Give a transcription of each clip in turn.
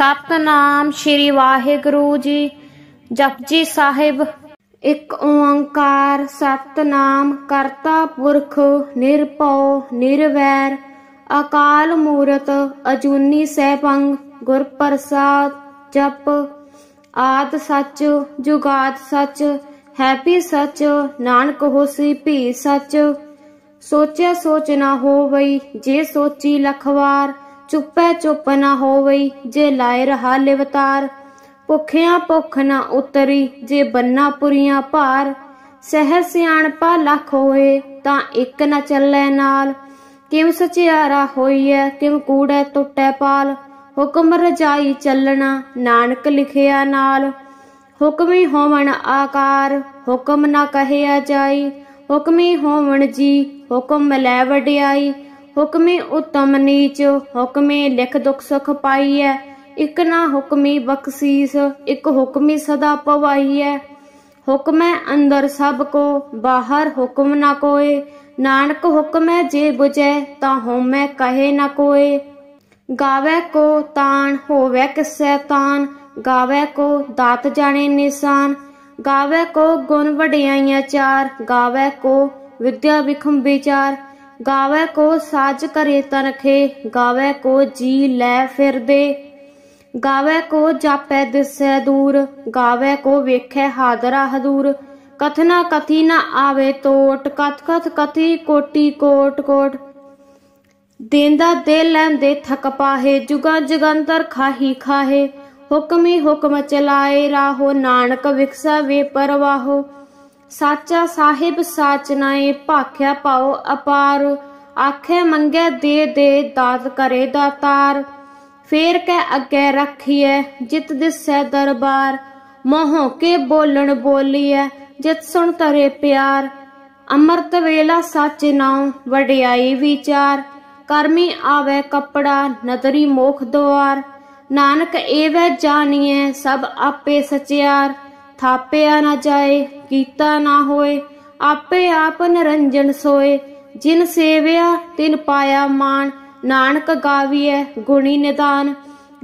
ਸਤਨਾਮ ਸ਼੍ਰੀ ਵਾਹਿਗੁਰੂ ਜੀ। ਜਪਜੀ ਸਾਹਿਬ, ਇੱਕ ਓੰਕਾਰ ਸਤਨਾਮ ਕਰਤਾ ਪੁਰਖ, ਨਿਰਭਉ, ਨਿਰਵੈਰ, ਅਕਾਲ ਮੂਰਤ, ਅਜੂਨੀ ਸੈਭੰ, ਗੁਰ ਪ੍ਰਸਾਦ, ਜਪ। ਆਦ ਸੱਚ, ਜੁਗਾਦ ਸੱਚ, ਹੈਪੀ ਸੱਚ, ਨਾਨਕ ਹੋਸੀ ਭੀ ਸੱਚ। ਸੋਚਿਆ ਸੋਚ ਨਾ ਹੋਵਈ, ਜੇ ਸੋਚੀ ਲਖਵਾਰ ਚੁੱਪੈ ਚੁੱਪ ਨਾ ਹੋਵਈ ਜੇ ਲਾਇ ਰਹਾ ਲਿਵਤਾਰ। ਭੁਖਿਆਂ ਭੁੱਖ ਨਾ ਉਤਰੀ ਜੇ ਬੰਨਾ ਪੁਰੀਆਂ ਭਾਰ। ਸਹਿ ਸਿਆਣਪਾ ਲੱਖ ਹੋਏ ਤਾਂ ਇੱਕ ਨਾ ਚੱਲੇ ਨਾਲ। ਕਿਮ ਸਚਿਆਰਾ ਹੋਈਐ ਕਿਮ ਕੂੜੈ ਟੁੱਟੈ ਪਾਲ। ਹੁਕਮ ਰਜਾਈ ਚੱਲਣਾ ਨਾਨਕ ਲਿਖਿਆ ਨਾਲ। ਹੁਕਮੀ ਹੋਵਣ ਆਕਾਰ, ਹੁਕਮ ਨਾ ਕਹਿਆ ਜਾਈ। ਹੁਕਮੀ ਹੋਵਣ ਜੀ, ਹੁਕਮ ਲੈ ਵਡਿਆਈ। ਹੁਕਮੀ ਉਤਮ ਨੀਚ, ਹੁਕਮੇ ਲਿਖ ਦੁਖ ਸੁਖ ਪਾਈਐ। ਇਕ ਨਾ ਹੁਕਮੀ ਬਖਸ਼ੀਸ, ਇਕ ਹੁਕਮੀ ਸਦਾ ਪਵਾਈਐ। ਹੁਕਮੈ ਅੰਦਰ ਸਭ ਕੋ, ਬਾਹਰ ਹੁਕਮ ਨਾ ਕੋਏ। ਨਾਨਕ ਹੁਕਮੈ ਜੇ 부ਜੈ ਤਾਂ ਹਉਮੈ ਕਹੇ ਨਾ ਕੋਏ। ਗਾਵੇ ਕੋ ਤਾਣ, ਹੋਵੇ ਕਿਸੈ ਤਾਨ ਗਾਵੇ ਕੋ ਦਾਤ ਜਾਣੇ ਨਿਸ਼ਾਨ। ਗਾਵੇ ਕੋ ਗੁਣ ਵਡਿਆਈਆਂ ਚਾਰ। ਗਾਵੇ ਕੋ ਵਿਦਿਆ ਵਿਖਮ ਵਿਚਾਰ गावे को साज करे तनखे गावे को जी लै फिर दे गावे को जापे दिसै दूर गावे को वेखे हादरा हदूर कथना कथी न आवे तोट कथ कथ कथी कोटी कोट कोट देंदा दे लैंदे थक पाहे जुगा जुगंतर खाही खाहे हुक्मी हुक्म चलाए राहो नानक विकसा वे परवाहो ਸਾਚਾ ਸਾਹਿਬ ਸਾਚ ਨਾਏ ਭਾਖਿਆ ਪਾਓ ਅਪਾਰ ਆਖੇ ਮੰਗੇ ਦੇ ਦੇ ਦਾਤ ਕਰੇ ਦਾਤਾਰ ਫੇਰ ਕੇ ਅੱਗੇ ਰੱਖੀਐ ਜਿਤ ਦਿਸੈ ਦਰਬਾਰ ਮੋਹ ਕੇ ਬੋਲਣ ਬੋਲੀਐ ਜਿਤ ਸੁਣ ਤਰੇ ਪਿਆਰ ਅੰਮ੍ਰਿਤ ਵੇਲਾ ਸੱਚ ਨਾਉ ਵਡਿਆਈ ਵਿਚਾਰ ਕਰਮੀ ਆਵੇ ਕਪੜਾ ਨਦਰੀ ਮੋਖ ਦੁਆਰ ਨਾਨਕ ਏਵੈ ਜਾਣੀਐ ਸਭ ਆਪੇ ਸਚਿਆਰ ਥਾਪਿਆ ਨਾ ਜਾਏ ਕੀਤਾ ਨਾ ਹੋਏ, ਆਪੇ ਆਪ ਨਰੰਜਨ ਸੋਏ। ਜਿਨ ਸੇਵਿਆ, ਤਿਨ ਪਾਇਆ ਮਾਨ ਨਾਨਕ ਗਾਵੀਐ ਗੁਣੀ ਨਿਦਾਨ।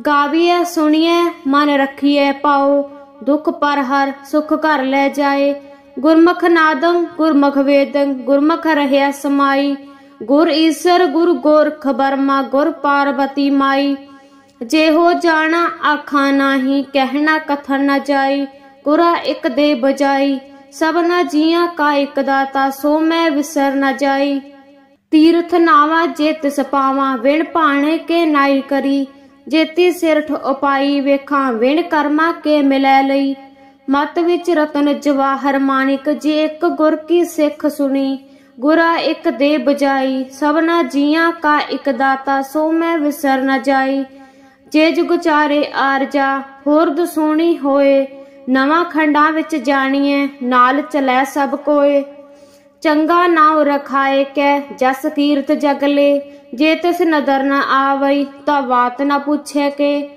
ਗਾਵੀਐ, ਸੁਣੀਐ, ਮਨ ਰਖੀਐ ਪਾਓ। ਦੁਖ ਪਰ ਹਰ ਸੁਖ ਘਰ ਲੈ ਜਾਏ। ਗੁਰਮੁਖ ਨਾਦੰ, ਗੁਰਮੁਖ ਵੇਦੰ, ਗੁਰਮੁਖ ਰਹਿਆ ਸਮਾਈ। ਗੁਰ ਈਸਰ, ਗੁਰ ਗੋਰਖ ਬਰਮਾ ਗੁਰ ਪਾਰਵਤੀ ਮਾਈ। ਜੇ ਹੋ ਜਾਣਾ, ਆਖਾਂ ਨਾਹੀ, ਕਹਿਣਾ ਕਥਨ ਨਾ ਜਾਈ। ਗੁਰਾ ਇੱਕ ਦੇ ਬਜਾਈ ਸਭਨਾ ਜੀਆਂ ਕਾ ਇਕ ਦਾਤਾ, ਸੋ ਮੈਂ ਵਿਸਰ ਨਾ ਜਾਈ। ਤੀਰਥ ਨਾਵਾ ਜੇ ਤਿਸ ਵਿਣ ਭਾਣੇ ਕੇ ਨਾਈ ਕਰੀ। ਜੇਤੀ ਸਿਰਠ ਉਪਾਈ, ਵੇਖਾਂ ਵਿਣ ਕਰਮਾ ਕੇ ਮਿਲੈ ਲਈ। ਮਤ ਵਿੱਚ ਰਤਨ ਜਵਾਹਰ ਮਾਨਿਕ, ਜੇ ਇੱਕ ਗੁਰ ਕੀ ਸਿੱਖ ਸੁਣੀ, ਗੁਰਾ ਇੱਕ ਦੇ ਬਜਾਈ ਸਭਨਾ ਜੀਆਂ ਕਾ ਇੱਕ ਦਾਤਾ, ਸੋ ਮੈਂ ਵਿਸਰ ਨਾ ਜਾਈ। ਜੇ ਜੁਗ ਚਾਰੇ ਆਰਜਾ, ਹੋਰ ਦਸੋਣੀ ਹੋਏ ਨਵਾਂ ਖੰਡਾਂ ਵਿੱਚ ਜਾਣੀਏ ਨਾਲ ਚਲੈ ਸਭ ਕੋਏ। ਚੰਗਾ ਨਾਉ ਰਖਾਏ ਕੈ, ਜਸ ਕੀਰਤ ਜਗਲੇ ਜੇ ਤਿਸ ਨਦਰ ਨ ਆਵਈ, ਤਾਂ ਬਾਤ ਨ ਪੁੱਛੇ ਕੇ।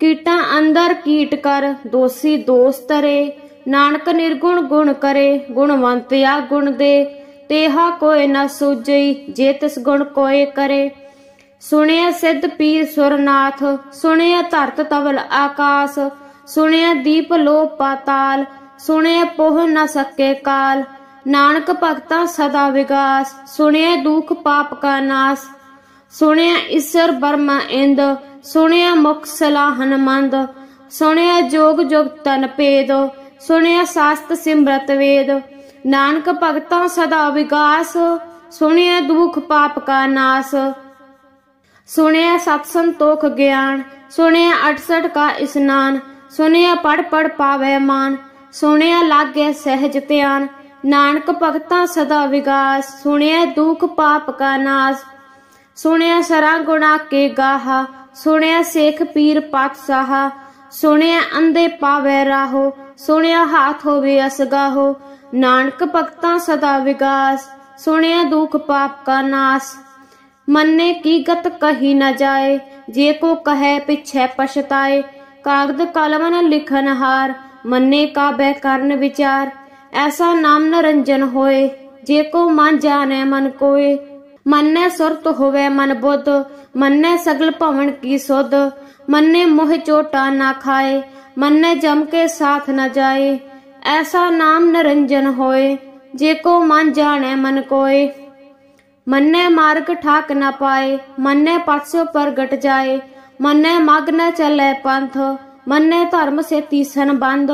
ਕੀਟਾਂ ਅੰਦਰ ਕੀਟ ਕਰ, ਦੋਸੀ ਦੋਸ ਤਰੇ। ਨਾਨਕ ਨਿਰਗੁਣ ਗੁਣ ਕਰੇ, ਗੁਣਵੰਤ ਆ ਗੁਣ ਦੇ। ਤੇਹਾ ਕੋਏ ਨ ਸੂਝਈ, ਜੇ ਤਿਸ ਗੁਣ ਕੋਏ ਕਰੇ। ਸੁਣਿਆ ਸਿੱਧ ਪੀਰ ਸੁਰਨਾਥ ਸੁਣਿਆ ਧਰਤ ਤਵਲ ਆਕਾਸ। ਸੁਣਿਆ ਦੀਪ ਲੋ ਪਾਤਾਲ ਸੁਣਿਆ ਪੋਹ ਨ ਸਕੇ ਕਾਲ ਨਾਨਕ ਭਗਤਾ ਸਦਾ ਵਿਗਾਸ ਸੁਣਿਆ ਦੁਖ ਪਾਪ ਕਾ ਨਾਸ ਸੁਣਿਆ ਈਸ਼ਰ ਬਰਮਾ ਇੰਦ ਸੁਣਿਆ ਮੁਖ ਸਲਾਹਨ ਮੰਦ ਸੁਣਿਆ ਜੋਗ ਜੁਗ ਤਨ ਪੇਦ ਸੁਣਿਆ ਸਾਸਤ ਸਿਮਰਤ ਵੇਦ ਨਾਨਕ ਭਗਤਾ ਸਦਾ ਵਿਗਾਸ ਸੁਣਿਆ ਦੁਖ ਪਾਪ ਕਾ ਨਾਸ ਸੁਣਿਆ ਸਤ ਸੰਤੋਖ ਗਿਆਨ ਸੁਣਿਆ 68 ਕਾ ਇਸਨਾਨ ਸੁਣਿਆ ਪੜ ਪੜ ਪਾਵੇ ਮਾਨ ਸੁਣਿਆ ਲਾਗੇ ਸਹਿਜ ਧਿਆਨ ਨਾਨਕ ਭਗਤਾ ਸਦਾ ਵਿਗਾਸ ਸੁਣਿਆ ਦੁਖ ਪਾਪ ਕਾ ਨਾਸ ਸੁਣਿਆ ਸਰਾ ਗੁਣਾ ਕੇ ਗਾਹਾ ਸੁਣਿਆ ਸੇਖ ਪੀਰ ਪਾਤਸ਼ਾਹ ਸੁਣਿਆ ਅੰਦੇ ਪਾਵੇ ਰਾਹੋ ਸੁਣਿਆ ਹਾਥ ਹੋਵੇ ਅਸਗਾਹੋ ਨਾਨਕ ਭਗਤਾ ਸਦਾ ਵਿਗਾਸ ਸੁਣਿਆ ਦੁਖ ਪਾਪ ਕਾ ਨਾਸ ਮੰਨੇ ਕੀ ਗਤ ਕਹੀ ਨਾ ਜਾਏ ਜੇ ਕੋ ਕਹੈ ਪਿਛੈ ਪਛਤਾਏ कागद कलम न लिखनहार मन्ने का बह करन विचार ऐसा नाम निरंजन होए जे को मन जाने मन कोए मन्ने सुरत होवे मन बुद्ध मन्ने सगल भवन की सुध मन्ने मोह चोटा ना खाए मन्ने जम के साथ न जाए ऐसा नाम निरंजन होए जे को मन जाने मन कोए मन्ने मार्ग ठाक न पाए मन्ने पासो प्रगट जाए मन्ने मग न चले पंथ मन्ने धर्म से तीसन बंद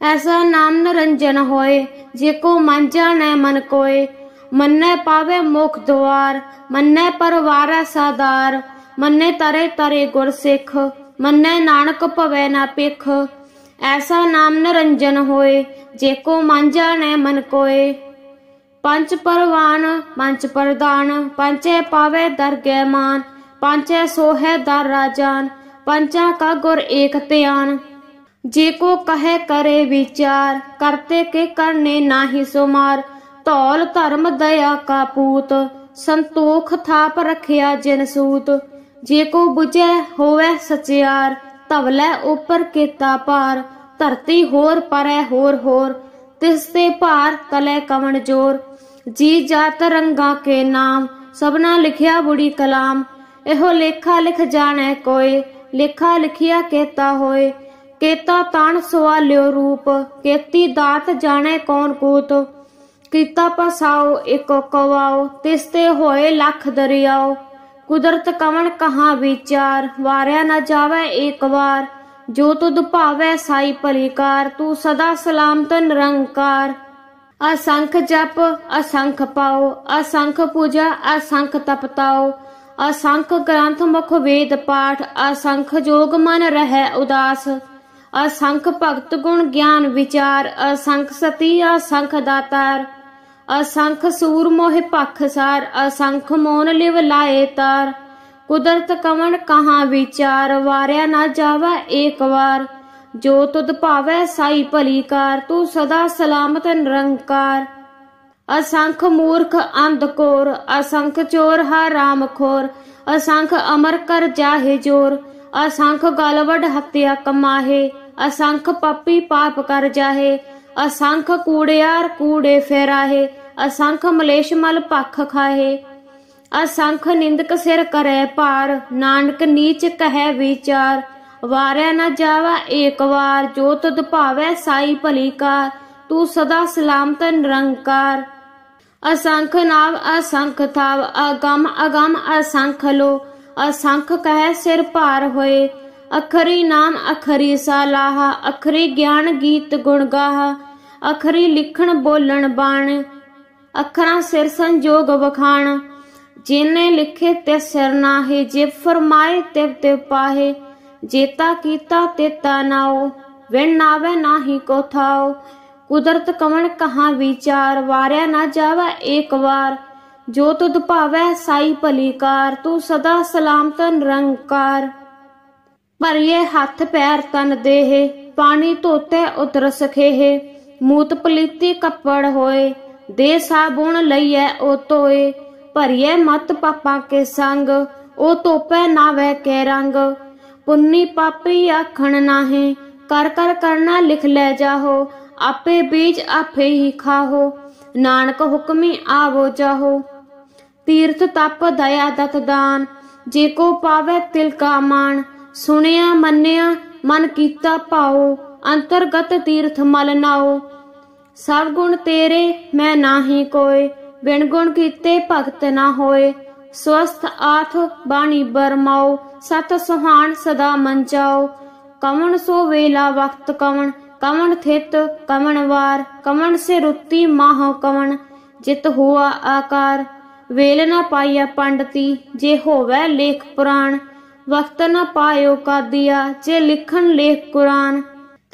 ऐसा नाम निरंजन होए जे को मन जाने मन कोय मन्ने पावे मुख द्वार मन्ने परवार सादार मन्ने तरे तरे गुर सिख मन्ने नानक पवे ना पिख ऐसा नाम निरंजन होए जे को मन जाने मन कोय पंच परवान पंच प्रदान पंचे पावे दरगे मान ਪੰਜ ਸੋਹੈ ਦਾ ਰਾਜਾਨ पंचा का गुर एक प्यान जे को कहे करे विचार, करते के करने ना सुमार। धौल धर्म दया का पूत, संतोख थाप रखिया जनसूत जे को बुझे होवे सचियार, तवले ऊपर किता पार। धरती होर परे होर होर तिसते पार तले कवन ज़ोर। जी जात रंगा के नाम, सबना लिखिया बुड़ी कलाम। ਇਹੋ ਲੇਖਾ ਲਿਖ ਜਾਣੈ ਕੋਏ, ਲੇਖਾ ਲਿਖਿਆ ਕੇਤਾ ਹੋਏ। ਕੇਤਾ ਤਾਣ ਸਵਾਲਿਓ ਰੂਪ, ਕੇਤੀ ਦਾਤ ਜਾਣੈ ਕੌਣ ਕੂਤ। ਕੀਤਾ ਪਸਾਓ ਇਕੋ ਕਵਾਓ, ਤਿਸ ਤੇ ਹੋਏ ਲੱਖ ਦਰਿਆਓ। ਕੁਦਰਤ ਕਵਣ ਕਹਾ ਵਿਚਾਰ, ਵਾਰਿਆ ਨਾ ਜਾਵੇ ਇੱਕ ਵਾਰ। ਜੋ ਤੁਧ ਭਾਵੈ ਸਾਈ ਭਲੀਕਾਰ, ਤੂੰ ਸਦਾ ਸਲਾਮਤ ਨਿਰੰਕਾਰ। ਅਸੰਖ ਜਪ, ਅਸੰਖ ਪਾਉ ਅਸੰਖ ਪੂਜਾ, ਅਸੰਖ ਤਪਤਾਓ। असंख ग्रंथ मुख वेद पाठ असंख जोग मन रह उदास। असंख भगत गुण ज्ञान विचार असंख सती असंख दातार असंख सूर मोह पखसार असंख मोन लिव लाए तार कुदरत कवन कहाँ विचार वारिया न जावा एक बार जो तुद पावै साई भली कार तू सदा सलामत निरंकार असंख मूर्ख अंधकोर असंख चोर हा रामखोर असंख अमर कर जाहे ज़ोर, असंख गलवड हत्या कमाहे, असंख पपी पाप कर जाहे, असंख कूड़ियार कूड़े फेराहे, असंख मलेश मल पख खाहे। असंख निंदक सिर करे पार, नानक नीच कह विचार, वारिया न जावा एक बार जो तुद भावे साई भली कार, तू सदा सलामत निरंकार। ਸਲਾਮਤ ਨਿਰੰਕਾਰ ਅਸੰਖ ਨਾਮ ਅਸੰਖ ਥਾਵ ਅਗਮ ਅਗਮ ਅਸੰਖ ਲੋ ਅਸੰਖ ਕਹਿ ਸਿਰ ਭਾਰ ਹੋਏ ਅਖਰੀ ਨਾਮ ਅਖਰੀ ਸਾਲਾਹ ਅਖਰੀ ਗਿਆਨ ਗੀਤ ਗੁਣ ਗਾਹ ਅਖਰੀ ਲਿਖਣ ਬੋਲਣ ਬਾਣ ਅੱਖਰਾਂ ਸਿਰ ਸੰਜੋਗ ਵਖਾਣ ਜਿਨੇ ਲਿਖੇ ਤੇ ਸਿਰ ਨਾਹੀ ਜੇ ਫਰਮਾਏ ਤੇ ਤੇ ਪਾਹੇ जेता कीता तेता नाओ विण नावे नाही को थाओ कुदरत कवन कहाँ विचार? वारिया ना जावा एक बार जो तुद भावै साई भली कार तू सदा सलामत निरंकार। पर ये हथ पैर तन देहे पानी धोते उतर सखेहे मूत पलीती कपड़ होए, दे साबुन लइए ओ तोए। भरिए मत पापा के संग, ओ तोपे नावे के रंग। पुन्नी पापी आखण नाहे, कर कर करना लिख ले जाहो। आपे बीज आपे ही खाहो नानक हुक्मी आवो जाहो तीर्थ तप दया दत दान जे को पावे तिल का मान सुनिया मन्निया मन कीता पाओ अंतर्गत तीर्थ मल नाओ सब गुण तेरे मैं नाही कोय बिन गुण कीते भगत ना होए स्वस्थ आथ बाणी बरमाओ सत सुहान सदा मन जाओ कमन सो वेला वक्त कमन कमन थित, कमन वार, कमन से रुत्ती माह कमन। जित हुआ आकार, वेल न पाया पंडती, जे होवे लेख पुराण। वक्त न पायो का दिया जे लिखन लेख कुरान।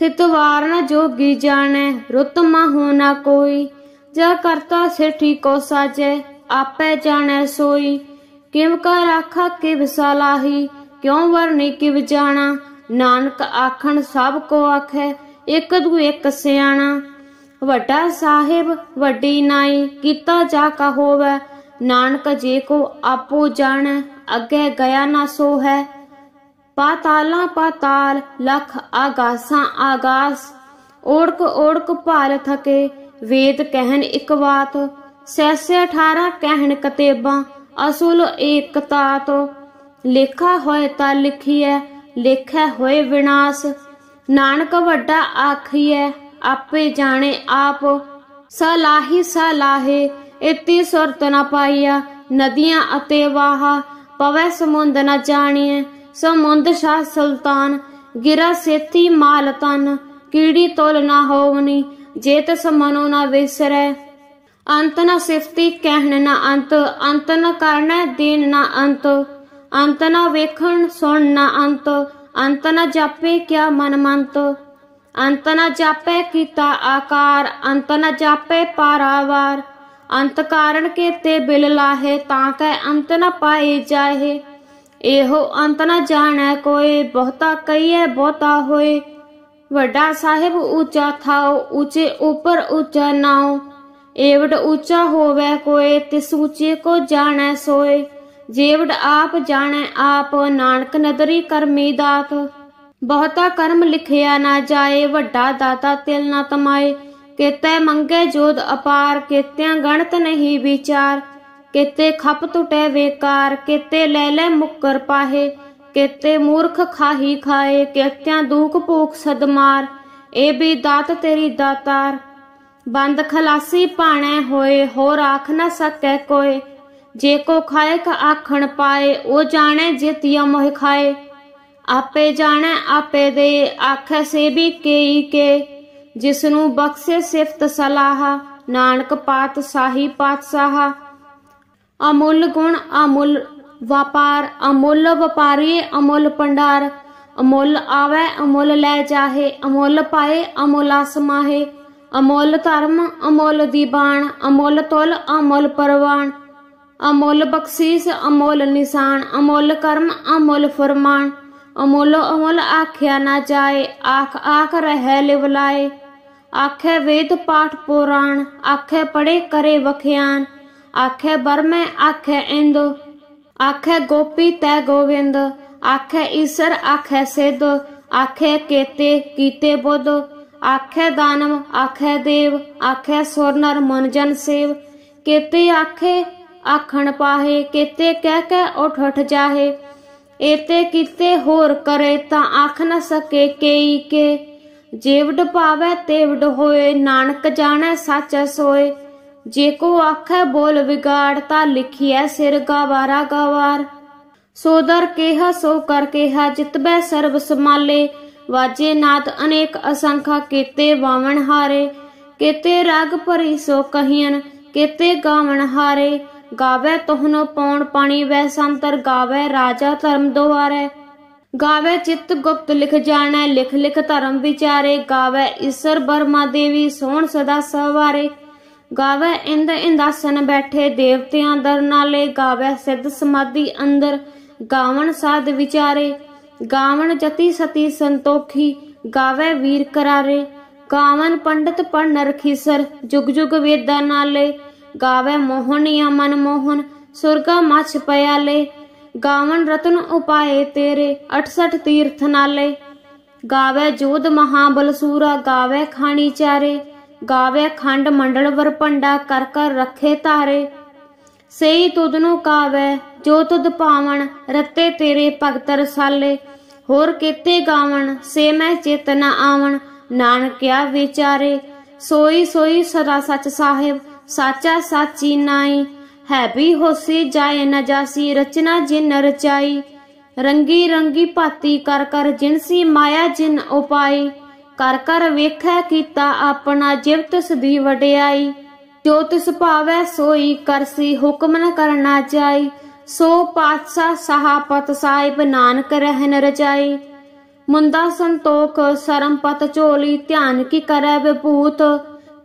थित वार न जोगी जाने रुत माहो न कोई। जा करता सेठी को साजे, आपे जाने सोई। किम का राखा किव सलाही, क्यों वरनी किव जाना नानक आखन सबको आखे एक दू एक सियाणा ਵੱਡਾ ਸਾਹਿਬ ਵੱਡੀ ਨਾਈ ਕੀਤਾ ਜਾ ਕਾ ਹੋਵੇ ਨਾਨਕ ਜੇ ਕੋ ਆਪੋ ਜਾਣ ਅੱਗੇ ਗਿਆ ਨਾ ਸੋ ਹੈ ਪਾਤਾਲਾਂ ਪਾਤਾਲ ਲਖ ਆਗਾਸਾਂ ਆਗਾਸ ਓੜਕ ਓੜਕ ਭਾਲ ਥਕੇ ਵੇਦ ਕਹਿਨ ਇੱਕ ਬਾਤ ਸੈਸੇ 18 ਕਹਿਣ ਕਤੇਬਾਂ ਅਸੁਲ ਏਕ ਤਾਤ ਲੇਖਾ ਹੋਏ ਤਾਂ ਲਿਖੀਐ ਲੇਖੈ ਹੋਏ ਵਿਨਾਸ਼ ਨਾਨਕ ਵੱਡਾ ਆਖੀਐ, ਆਪੇ ਜਾਣੇ ਆਪ। ਸਲਾਹੀ ਸਲਾਹੇ ਇਤੀ ਸੁਰਤ ਨਾ ਪਾਈਆ। ਨਦੀਆਂ ਅਤੇ ਵਾਹਾ, ਪਵੈ ਸਮੁੰਦ ਨਾ ਜਾਣੀਐ। ਸਮੁੰਦ ਸ਼ਾਹ ਸੁਲਤਾਨ, ਗਿਰਾ ਸੇਤੀ ਮਾਲ ਤਨ ਕੀੜੀ ਤੋਲ ਨਾ ਹੋਵਨੀ ਜੇ ਤਸ ਮਨੋ ਨਾ ਵਿਸਰੈ। ਅੰਤ ਨਾ ਸਿਫਤੀ ਕਹਿਣ ਨਾ ਅੰਤ ਅੰਤ ਨਾ ਕਰਨਾ ਦੀਨ ਨਾ ਅੰਤ। ਅੰਤ ਨਾ ਵੇਖਣ ਸੁਣ ਨਾ ਅੰਤ। अंतना जापे क्या मन मंतो? अंतना जापे किता आकार अंतना जापे पारावार। अंत कारण के ते बिल लाहे ताके अंत न पाए जाहे। एहो अंत न जाने कोई बहुता कहिए बहुता होए। वड्डा साहिब ऊँचा थाओ, ऊँचे ऊपर ऊँचा नाओ। एवड ऊँचा होवे कोई तिस ऊँचे को जाने सोए। ਕੋ ਜਾਣੈ ਸੋਏ ਜੇਵਡ ਆਪ ਜਾਣੈ ਆਪ ਨਾਨਕ ਨਦਰੀ ਕਰਮੀ ਦਾਤ ਬਹੁਤਾ ਕਰਮ ਲਿਖਿਆ ਨਾ ਜਾਏ ਵੱਡਾ ਦਾਤਾ ਤਿਲ ਨਾ ਤਮਾਏ ਕਿਤੇ ਮੰਗੇ ਜੋਦ ਅਪਾਰ ਕਿਤਿਆਂ ਗਣਤ ਨਹੀਂ ਵਿਚਾਰ ਕਿਤੇ ਖਪ ਟੁਟੇ ਵੇਕਾਰ ਕਿਤੇ ਲੈ ਲੈ ਮੁੱਕਰ ਪਾਹੇ ਕਿਤੇ ਮੂਰਖ ਖਾਹੀ ਖਾਏ ਕਿਤਿਆਂ ਦੂਖ ਭੂਖ ਸਦਮਾਰ ਇਹ ਵੀ ਦਾਤ ਤੇਰੀ ਦਾਤਾਰ ਬੰਦ ਖਲਾਸੀ ਪਾਣੈ ਹੋਏ ਹੋਰ ਆਖ ਨਾ ਸਕੈ ਕੋਏ जेको खाए का आखण पाए, ओ जाने जे तिया मोह खाए। आपे जाने आपे दे, आखे से भी केई के। जिसनु बख्शे सिफत सलाह, नानक पात साही पातशाह। अमूल गुण, अमूल व्यापार अमूल व्यापारी अमूल भंडार अमूल आवे, अमूल ले जाहे, अमूल पाए, अमूल आसमाहे। अमूल धर्म, अमूल दीबान अमूल तुल, अमूल परवान अमोल बख्शीश, अमोल निशान अमोल कर्म, अमोल फरमान। अमोलो, अमोल आख्या ना जाए, आख आख रह लिवलाए आखे वेद पाठ पुराण, आखे पढ़े करे वख्यान। आखे बर में आखे इंद। आखे गोपी तय गोविंद। आखे ईश्वर, आखे सिद्ध। आखे केते, कीते बुद्ध। आखे दानव, आखे देव। आखे सुर नर मन जन सेव। केते आखे आखण पाहे, केते कह के उठ उठ जाहे। एते किते होर करे ता आख न सके केई के। जेवड पावे तेवड होए, नानक जाने सच सोए। जे को आखे बोल बिगाड़ ता लिखिए सिर गवारा गवार सोदर केह, सो कर केह, जितबे सर्व समाले वाजे नाद अनेक असंख्या केते वावण हारे। केते राग परी सो कहियन, केते गावण हारे। ਗਾਵੇ ਤੋਹਨੋ ਪੌਣ ਪਾਣੀ ਵੈ ਸੰਤਰ ਗਾਵੇ ਰਾਜਾ ਧਰਮ ਦੁਆਰੇ। ਗਾਵੇ ਚਿਤ ਗੁਪਤ ਲਿਖ ਜਾਣੈ, ਲਿਖ ਲਿਖ ਧਰਮ ਵਿਚਾਰੇ। ਗਾਵੇ ਈਸ਼ਰ ਬਰਮਾ ਦੇਵੀ ਸੋਹਣ ਸਦਾ ਸਵਾਰੇ। ਗਾਵੇ ਇੰਦ ਇੰਦਾਸਨ ਬੈਠੇ, ਦੇਵਤਿਆਂ ਦਰ ਨਾਲੇ। ਗਾਵੇ ਸਿੱਧ ਸਮਾਧੀ ਅੰਦਰ, ਗਾਵਣ ਸਾਧ ਵਿਚਾਰੇ। ਗਾਵਣ ਜਤੀ ਸਤੀ ਸੰਤੋਖੀ, ਗਾਵੇ ਵੀਰ ਕਰਾਰੇ। ਗਾਵਨ ਪੰਡਤ ਪੜਨ ਰਖੀਸਰ, ਜੁਗ ਜੁਗ ਵੇਦਾਂ ਨਾਲੇ। ਗਾਵੇ ਮੋਹਨੀਆ ਮਨ ਮੋਹਨ, ਸੁਰਗਾ ਮਛ ਪਿਆਲੇ ਗਾਵਨ ਰਤਨ ਉਪਾਏ ਤੇਰੇ 68 ਤੀਰਥ ਨਾਲੇ। ਗਾਵੇ ਜੋਧ ਮਹਾਬਲ ਸੂਰਾ, ਗਾਵੇ ਖਾਣੀ ਚਾਰੇ। ਗਾਵੇ ਖੰਡ ਮੰਡਲ ਵਰਪੰਡਾ ਕਰ ਕਰ ਰੱਖੇ ਤਾਰੇ ਸਈ ਤੁਧ ਨੂੰ ਕਾਵੇ, ਜੋ ਤੁਧ ਪਾਵਣ, ਰੱਤੇ ਤੇਰੇ ਭਗਤ ਰਸਾਲੇ। ਹੋਰ ਕੀਤੇ ਗਾਵਣ, ਸੇ ਮੈਂ ਚੇਤਨ ਆਵਣ, ਨਾਨਕਿਆ ਵਿਚਾਰੇ। ਸੋਈ ਸੋਈ ਸਦਾ ਸੱਚ ਸਾਹਿਬ साचा साची नाई। है भी होसी जाए न जासी, रचना जिन रचाई। रंगी रंगी पाती कर कर जिनसी माया जिन उपाई। कर कर वेखै कीता अपना जिव तिस दी वडियाई। जो सोई करसी हुक्म न करना चाई सो पातशाह सहापत साहिब नानक रहन रचाई। मुंदा संतोख सरम पत चोली, ध्यान की करे विभूत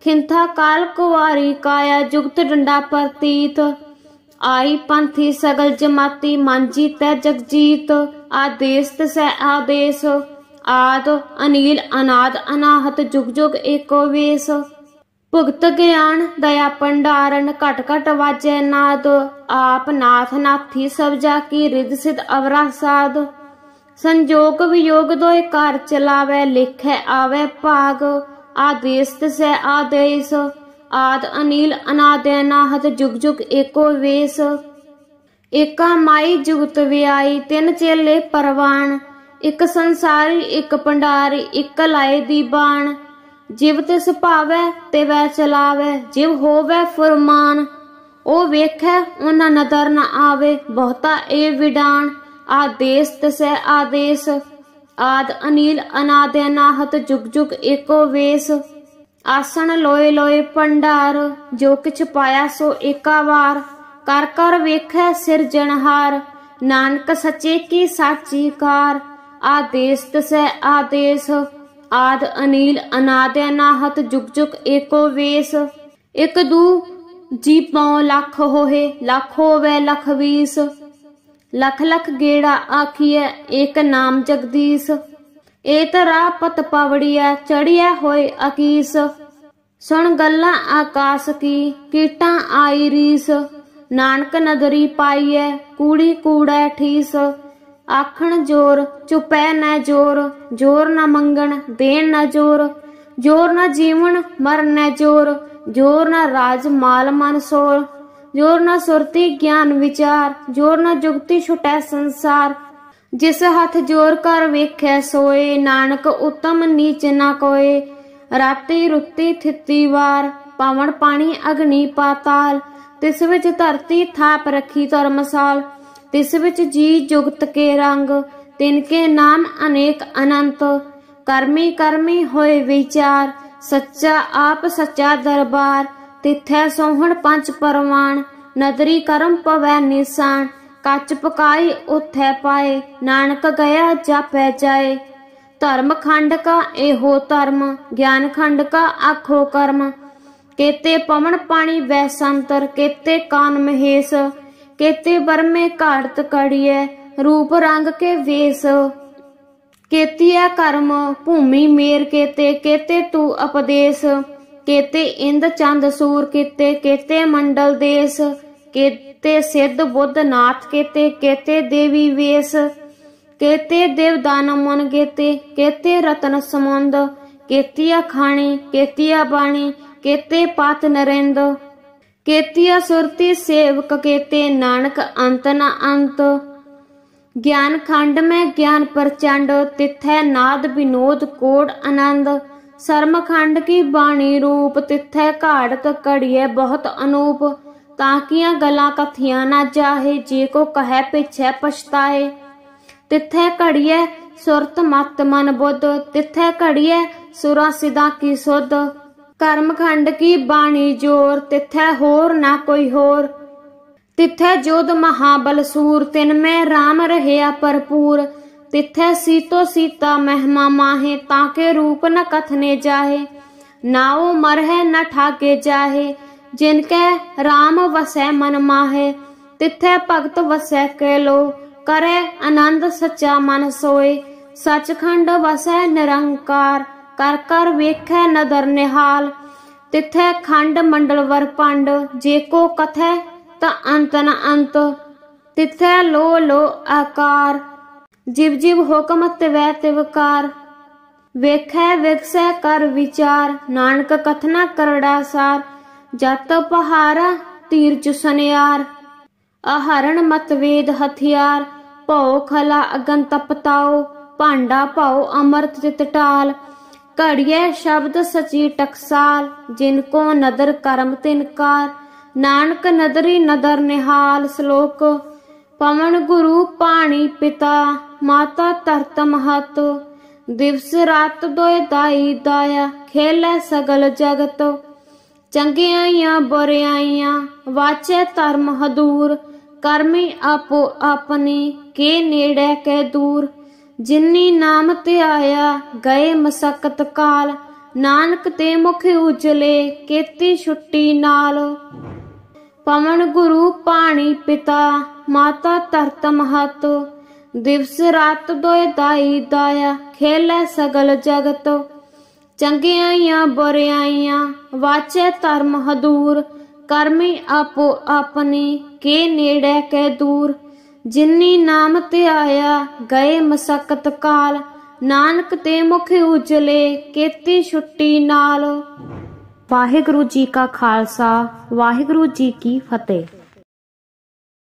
ਖਿੰਥਾ ਕਾਲ ਕੁਵਾਰੀ ਕਾਇਆ ਜੁਗਤ ਡੰਡਾ ਪ੍ਰਤੀਤ। ਆਈ ਪੰਥੀ ਸਗਲ ਜਮਾਤੀ ਮਾਂਜੀ ਤੈ ਜਗਜੀਤ ਆਦੇਸ ਤਸੈ ਆਦੇਸ। ਆਦ ਅਨੀਲ ਅਨਾਦ ਅਨਾਹਤ ਜੁਗ ਜੁਗ ਏਕੋ ਵੇਸ। ਭੁਗਤ ਗਿਆਨ ਦਇਆ ਪੰਡਾਰਨ ਘਟ ਘਟ ਵਾਜੈ ਨਾਦ। ਆਪ ਨਾਥ ਨਾਥੀ ਸਭ ਜਾ ਕੀ ਰਿਦ ਸਿਧ ਅਵਰਾ ਸਾਧ ਸੰਜੋਗ ਵਿਯੋਗ ਦੋਇ ਕਾਰ ਚਲਾਵੇ, ਲਿਖੈ ਆਵੇ ਭਾਗ। ਆਦੇਸ ਤਸੈ ਆਦੇਸ ਆਦ ਅਨੀਲ ਅਨਾਦੈ ਨਾਹਤ ਜੁਗ ਜੁਗ ਏਕੋ ਵੇਸ ਏਕਾ ਮਾਈ ਜੁਗਤ ਵਿਆਈ ਤਿੰਨ ਚੇਲੇ ਪਰਵਾਨ ਇੱਕ ਸੰਸਾਰੀ ਇੱਕ ਪੰਡਾਰੀ ਇੱਕ ਲਾਏ ਦੀ ਬਾਣ ਜਿਵ ਤਿਸ ਭਾਵੈ ਤੇ ਵੈ ਚਲਾਵੇ ਜਿਵ ਹੋਵੇ ਫਰਮਾਨ ਉਹ ਵੇਖੈ ਉਹਨਾਂ ਨਦਰ ਨ ਆਵੇ ਬਹੁਤਾ ਇਹ ਵਿਡਾਨ ਆਦੇਸ ਤਸੈ ਆਦੇਸ आद अनिल अनाद अनाहत जुग जुग एको वेस आसन लोए लोए भंडार जो किछ पाया सो एका वार कर कर वेखै सिरजनहार नानक सचे की साची कार आदेश तसै आदेश आद अनिल अनाद अनाहत जुग जुग एको वेस एक दू जी पौ लख होहे लख होवे लख बीस लख लख गेड़ा आखिए, एक नाम जगदीश। एतरा पत पवड़िया चढ़िया होए अकीस। सुन गल्ला आकाश की, कीटा आई रीस। नानक नदरी पाइए, कूड़ी कूड़े ठीस। आखण ज़ोर, चुपै न ज़ोर ज़ोर न मंगण, देन न ज़ोर। ज़ोर न जीवन, मर न ज़ोर। ज़ोर न राज, माल मन सोर। ਮਨ ਸੋਰ ਜੋਰ ਨਾ ਸੁਰਤੀ ਗਿਆਨ ਵਿਚਾਰ ਜੋਰ ਨਾ ਜੁਗਤੀ ਛੁਟੈ ਸੰਸਾਰ ਜਿਸ ਹੱਥ ਜੋਰ ਕਰ ਵੇਖੈ ਸੋਏ ਨਾਨਕ ਉਤਮ ਨੀਚ ਨਾ ਕੋਏ ਰਾਤੀ ਰੁੱਤੀ ਥਿੱਤੀ ਵਾਰ ਪਾਵਣ ਪਾਣੀ ਅਗਨੀ ਪਾਤਾਲ ਤਿਸ ਵਿੱਚ ਧਰਤੀ ਥਾਪ ਰੱਖੀ ਧਰਮਸਾਲ ਤਿਸ ਵਿੱਚ ਜੀ ਜੁਗਤ ਕੇ ਰੰਗ ਤਿਨ ਕੇ ਨਾਮ ਅਨੇਕ ਅਨੰਤ ਕਰਮੀ ਕਰਮੀ ਹੋਏ ਵਿਚਾਰ ਸੱਚਾ ਆਪ ਸੱਚਾ ਦਰਬਾਰ ਤਿਥੈ ਸੋਹਣ ਪੰਜ ਪਰਵਾਨ ਨਦਰੀ ਕਰਮ ਪਵੈ ਨਿਸਾਨ ਕੱਚ ਪਕਾਈ ਉਥੈ ਪਾਏ ਨਾਨਕ ਗਿਆ ਜਾਪੈ ਜਾਏ ਧਰਮ ਖੰਡ ਕਾ ਇਹੋ ਧਰਮ ਗਿਆਨ ਖੰਡ ਕਾ ਆਖੋ ਕਰਮ ਕੇਤੇ ਪਵਨ ਪਾਣੀ ਵੈ ਸੰਤਰ ਕੇਤੇ ਕਾਨ ਮਹੇਸ਼ ਕੇਤੇ ਬਰਮੇ ਘਾੜਤ ਕੜੀਐ ਰੂਪ ਰੰਗ ਕੇ ਵੇਸ ਕੇਤੀਆ ਕਰਮ ਭੂਮੀ ਮੇਰ ਕੇਤੇ ਕੇਤੇ ਤੂ ਉਪਦੇਸ਼ ਕੇਤੇ ਇੰਦ ਚੰਦ ਸੂਰ ਕੀਤੇ, ਕੇਤੇ ਮੰਡਲ ਦੇਸ, ਕੇਤੇ ਸਿੱਧ ਬੁੱਧ ਨਾਥ ਕੇਤੇ ਕੇਤੇ ਦੇਵੀ ਵੇਸ, ਕੇਤੇ ਦੇਵ ਦਾਨ ਮਨ ਕੇਤੇ ਕੇਤੇ ਰਤਨ ਸਮੁੰਦ, ਕੇਤੀਆ ਖਾਣੀ, ਕੇਤੀਆ ਬਾਣੀ, ਕੇਤੇ ਪਾਤ ਨਰਿੰਦ, ਕੇਤੀਆ ਸੁਰਤੀ ਸੇਵਕ ਕੇਤੇ ਨਾਨਕ ਅੰਤ ਨਾ ਅੰਤ। ਗਿਆਨ ਖੰਡ ਮੈਂ ਗਿਆਨ ਪ੍ਰਚੰਡ, ਤਿਥੈ ਨਾਦ ਵਿਨੋਦ ਕੋੜ ਆਨੰਦ। सरमखंड की बाणी रूप तिथे घाड़त कड़िए बहुत अनूप, ताकिया गलां कथिया न जाहे, जे को कहे पिछे पछताए। तिथे घड़िए सुरत मत मन बुद्ध, तिथे घड़िए सुरा सिदा की सुध। कर्मखंड की बाणी ज़ोर, तिथे होर ना कोई होर। तिथे जोध महाबल सूर, तिन में राम रहया भरपूर तिथे सीतो सीता महिमा माहे, ताके रूप न कथने जाहे। नाओ मरह न ठाके जाहे, जिनके राम वसै मन माहे। तिथे भगत वसै के लो करे आनंद सच्चा मन सोए। सचखंड वसे निरंकार, कर कर वेखै नदर निहाल। तिथे खंड मंडल वर पंड, जे को कथै त अंत न अंत। तिथै लो लो आकार ਜਿਵ ਜਿਵ ਹੁਕਮ ਤਿਵੈ ਤਿਵਕਾਰ ਵੇਖੈ ਵਿਖਸੈ ਕਰ ਵਿਚਾਰ, ਨਾਨਕ ਕਥਨਾ ਕਰੜਾ ਸਾਰ, ਜਤ ਪਹਾਰਾ ਤੀਰ ਚੁਸਨਿਆਰ ਅਹਰਣ ਮਤ ਵੇਦ ਹਥਿਆਰ, ਭਉ ਖਲਾ ਅਗਨ ਤਪਤਾਓ ਭਾਂਡਾ ਭਾਉ ਅਮਰਤ ਤਿਤ ਟਾਲ। ਘੜੀਏ ਸ਼ਬਦ ਸਚੀ ਟਕਸਾਲ, ਜਿਨ ਕੋ ਨਦਰ ਕਰਮ ਤਿਨਕਾਰ ਨਾਨਕ ਨਦਰੀ ਨਦਰ ਨਿਹਾਲ ਸ਼ਲੋਕ, ਪਵਨ ਗੁਰੂ ਪਾਣੀ ਪਿਤਾ। ਮਾਤਾ ਧਰਤ ਮਹਤ, ਦਿਵਸ ਰਾਤ ਦੋਇ ਦਾਈ ਦਾਇਆ, ਖੇਲੇ ਸਗਲ ਜਗਤ। ਚੰਗਿਆਈਆਂ ਬੁਰਿਆਈਆਂ, ਵਾਚੇ ਧਰਮ ਹਦੂਰ, ਕਰਮੀ ਆਪੋ ਆਪਣੀ, ਕੇ ਨੇੜੇ ਕੇ ਦੂਰ। ਜਿਨਨੀ ਨਾਮ ਤੇ ਆਇਆ ਗਏ ਮਸਕਤ ਕਾਲ। ਨਾਨਕ ਤੇ ਮੁਖ ਉਜਲੇ, ਕੀਤੀ ਛੁੱਟੀ ਨਾਲ। ਪਵਨ ਗੁਰੂ ਪਾਣੀ ਪਿਤਾ, ਮਾਤਾ ਧਰਤ ਮਹਤ ਦਿਵਸ ਰਾਤ ਦੋਇ ਦਾਈ ਦਾਇਆ ਖੇਲੇ ਸਗਲ ਜਗਤ ਚੰਗਿਆਈਆਂ ਬੁਰਿਆਈਆਂ ਵਾਚੇ ਧਰਮ ਹਦੂਰ ਕਰਮੀ ਆਪੋ ਆਪਣੀ ਕੇ ਨੇੜੇ ਕੇ ਦੂਰ ਜਿਨਨੀ ਨਾਮ ਤੇ ਆਇਆ ਗਏ ਮਸਕਤ ਕਾਲ ਨਾਨਕ ਤੇ ਮੁਖ ਉਜਲੇ ਕੀਤੀ ਛੁੱਟੀ ਨਾਲ ਵਾਹਿਗੁਰੂ ਜੀ ਕਾ ਖਾਲਸਾ ਵਾਹਿਗੁਰੂ ਜੀ ਕੀ ਫਤਿਹ